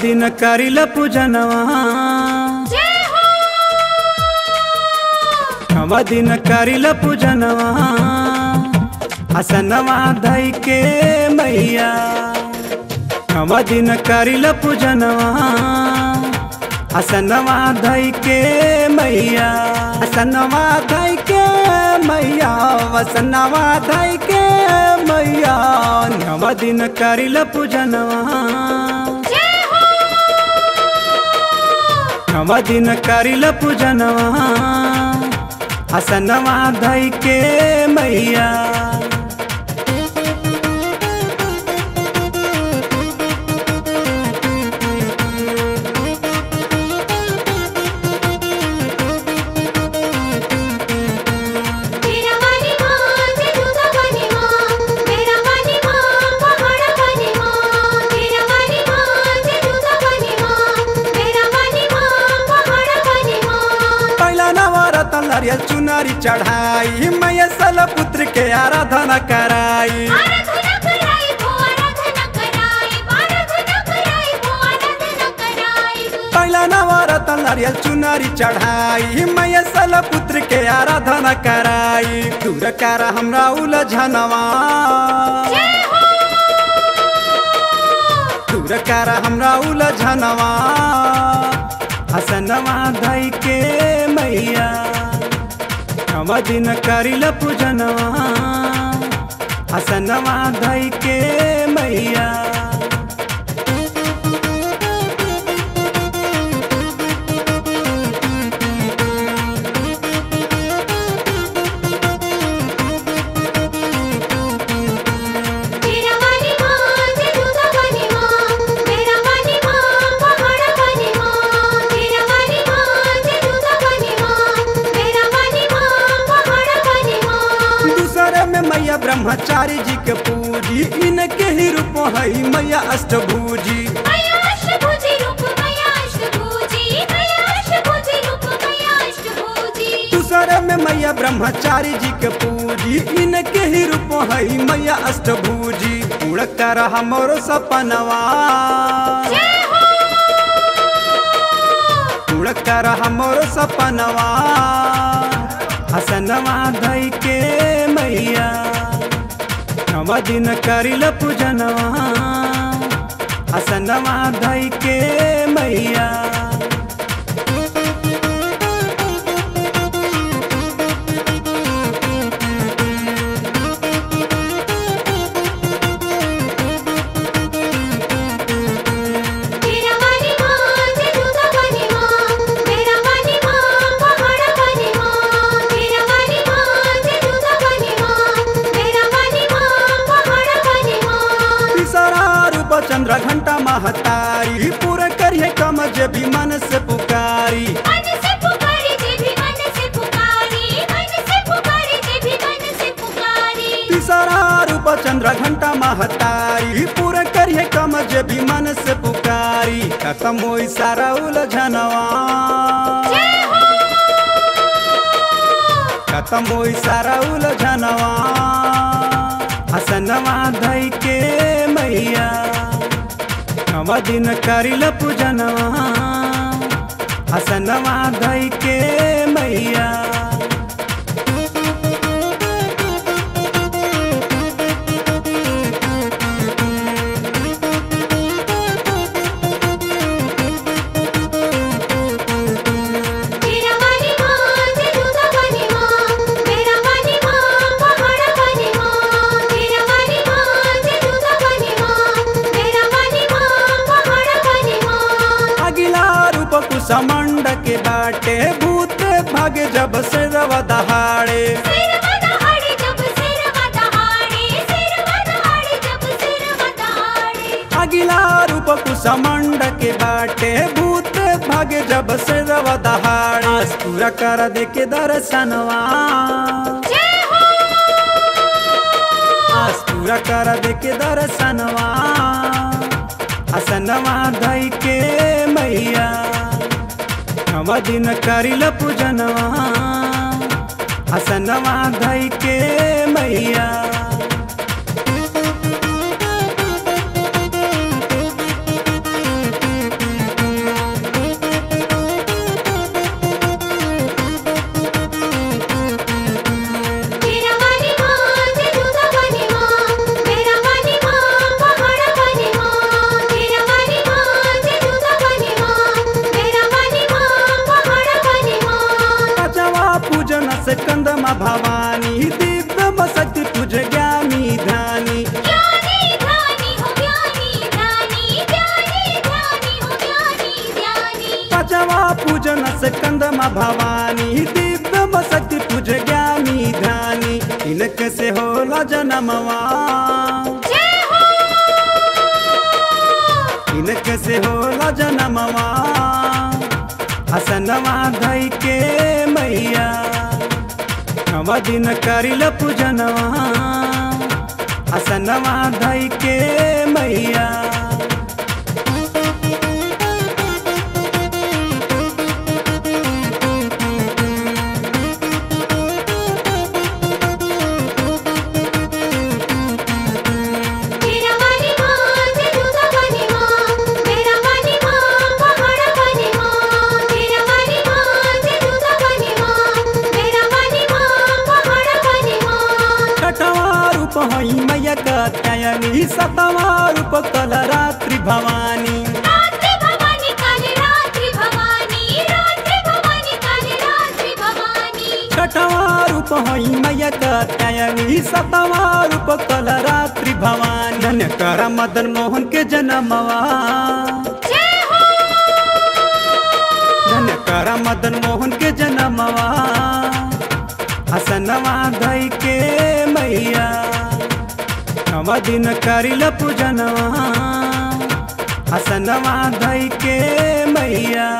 दिन करिल पूजनवा। जय हो। नवा दिन करिल पूजनवा। असनवा धई के मैया। नवा दिन करिल पूजनवा। असनवा धई के मैया। असनवा धई के मैया। असनवा धई के मैया। नवा दिन करिल पूजनवा। दिन करिल पूजनवा हसनवा धई के मैया। नारियल चुनरी चढ़ाई मैया सल पुत्र के आराधना कराई। पहला नवरतन नारियल चुनरी चढ़ाई मैया सल पुत्र के आराधना कराई। दूर कर हमरा उलझनवा दूर कर हमरा उलझनवा हसनवा धई के मैया। नव दिन करिल पूजनवा। हसनवा धई के मैया। ब्रह्मचारी जी के पूजी इनके ही रूप है मैया अष्टभुजी। में मैया ब्रह्मचारी जी के पूजी इनके ही रूप है मैया अष्टभुजी। उड़ कर हमरो सपनवा। जय हो। उड़ कर हमरो सपनवा। हसनवा धई के मैया। नव दिन करिल पूजनवा असनवा धई के मैया। चंद्र महतारी। पूरा करिए कम जे भी मन से पुकारी। मन से पुकारी जे भी मन से पुकारी। मन से पुकारी जे भी मन से पुकारी। तीसरा रूप चंद्र घंटा महतारी। पूरा करिए कम जे भी मन से पुकारी। खत्म होई सारा उलझनवा जय हो! खत्म होई सारा उलझनवा हसनवा धई के मैया। नव दिन करिल पूजनवा। हसनवा दई के मैया। रूप कुसमंड के बाटे भूत भागे जब से रव दहाड़े। अगिला रूप कुसमंड के बाटे भूत भागे जब से रव दहाड़े। पूरा कर दे के दर्शनवा जय पूरा कर दे के दर्शनवा हसनवा धई के मैया। नव दिन करिल पूजनवा। हसनवा धई मैया। भवानी, दिव्य शक्ति पूज ज्ञानी, ध्यानी इनके से होला जनमवा हो इनके से होला जनमवा हसनवा धई के मैया, नव दिन करिल पूजनवा हसनवा धई के मैया। हई मैया कात्यायनी सतवा रूप कल रात्रि भवानी रात्रि भवानी काली रात्रि भवानी रात्रि भवानी काली रात्रि भवानी छठवा रूप मैया कात्यायनी सतवा कल रात्रि भवानी धन्य कर मदन मोहन के जनमवा। जय हो। धन्य कर मदन मोहन के जनमवा। हसनवा धई के मैया। नव दिन करिल पूजनवा हसनवा धई के मैया।